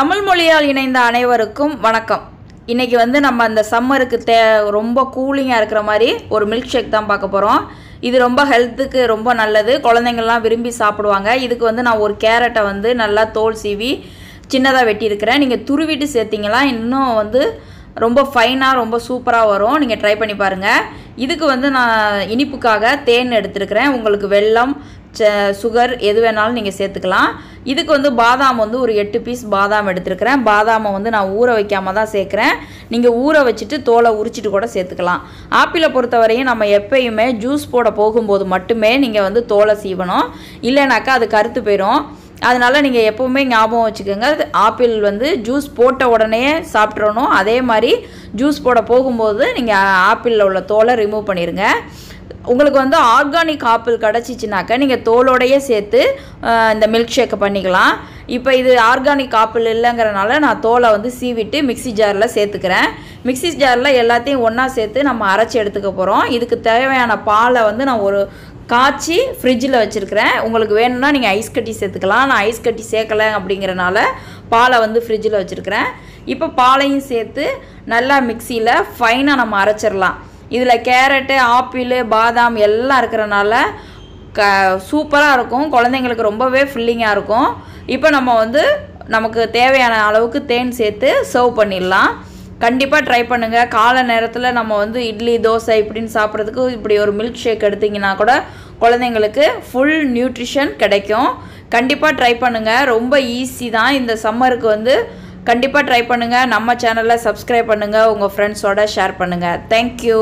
தமிழ் மொழியால் இணைந்த அனைவருக்கும் வணக்கம். இன்றைக்கி வந்து நம்ம அந்த சம்மருக்கு தே ரொம்ப கூலிங்காக இருக்கிற மாதிரி ஒரு மில்க் ஷேக் தான் பார்க்க போகிறோம் இது ரொம்ப ஹெல்த்துக்கு ரொம்ப நல்லது. குழந்தைங்கள்லாம் விரும்பி சாப்பிடுவாங்க. இதுக்கு வந்து நான் ஒரு கேரட்டை வந்து நல்லா தோல் சீவி சின்னதாக வெட்டியிருக்கிறேன். நீங்கள் துருவிட்டு சேர்த்திங்களா இன்னும் வந்து ரொம்ப ஃபைனாக ரொம்ப சூப்பராக வரும். நீங்கள் ட்ரை பண்ணி பாருங்கள் இதுக்கு வந்து நான் இனிப்புக்காக தேன் எடுத்துருக்கிறேன். உங்களுக்கு வெல்லம் சுகர் எது வேணாலும் நீங்கள் சேர்த்துக்கலாம். இதுக்கு வந்து பாதாம் வந்து ஒரு எட்டு பீஸ் பாதாம் எடுத்துருக்கிறேன். பாதாமை வந்து நான் ஊற வைக்காம தான் சேர்க்குறேன். நீங்கள் ஊற வச்சுட்டு தோலை உரிச்சிட்டு கூட சேர்த்துக்கலாம். ஆப்பிளை பொறுத்தவரையும் நம்ம எப்பயுமே ஜூஸ் போட போகும்போது மட்டுமே நீங்கள் வந்து தோலை சீவணும். இல்லைனாக்கா அது கருத்து போயிடும் அதனால் நீங்கள் எப்போவுமே ஞாபகம் வச்சுக்கோங்க ஆப்பிள் வந்து ஜூஸ் போட்ட உடனே சாப்பிட்றணும் அதே மாதிரி ஜூஸ் போட போகும்போது நீங்கள் ஆப்பிளில் உள்ள தோலை ரிமூவ் பண்ணிடுங்க உங்களுக்கு வந்து ஆர்கானிக் ஆப்பிள் கிடச்சிச்சினாக்கா நீங்கள் தோலோடையே சேர்த்து இந்த மில்க் ஷேக்கை பண்ணிக்கலாம். இப்போ இது ஆர்கானிக் ஆப்பிள் இல்லைங்கிறனால நான் தோலை வந்து சீவிட்டு மிக்ஸி ஜாரில் சேர்த்துக்கிறேன். மிக்சி ஜாரில் எல்லாத்தையும் ஒன்றா சேர்த்து நம்ம அரைச்சி எடுத்துக்க போகிறோம் இதுக்கு தேவையான பாலை வந்து நான் ஒரு காய்ச்சி ஃப்ரிட்ஜில் வச்சுருக்கிறேன். உங்களுக்கு வேணும்னா நீங்கள் ஐஸ் கட்டி சேர்த்துக்கலாம். நான் ஐஸ் கட்டி சேர்க்கலை அப்படிங்கிறனால பாலை வந்து ஃப்ரிட்ஜில் வச்சுருக்கிறேன். இப்போ பாலையும் சேர்த்து நல்லா மிக்சியில் ஃபைனாக நம்ம அரைச்சிடலாம் இதில் கேரட்டு ஆப்பிள் பாதாம் எல்லாம் இருக்கிறனால க சூப்பராக இருக்கும். குழந்தைங்களுக்கு ரொம்பவே ஃபில்லிங்காக இருக்கும். இப்போ நம்ம வந்து நமக்கு தேவையான அளவுக்கு தேன் சேர்த்து சர்வ் பண்ணிடலாம். கண்டிப்பாக ட்ரை பண்ணுங்கள் காலை நேரத்தில் நம்ம வந்து இட்லி தோசை இப்படின்னு சாப்பிட்றதுக்கு இப்படி ஒரு மில்க் ஷேக் எடுத்திங்கன்னா கூட குழந்தைங்களுக்கு ஃபுல் நியூட்ரிஷன் கிடைக்கும். கண்டிப்பாக ட்ரை பண்ணுங்கள் ரொம்ப ஈஸி தான். இந்த சம்மருக்கு வந்து கண்டிப்பாக ட்ரை பண்ணுங்கள் நம்ம சேனலை சப்ஸ்கிரைப் பண்ணுங்கள் உங்கள் ஃப்ரெண்ட்ஸோட ஷேர் பண்ணுங்கள் தேங்க்யூ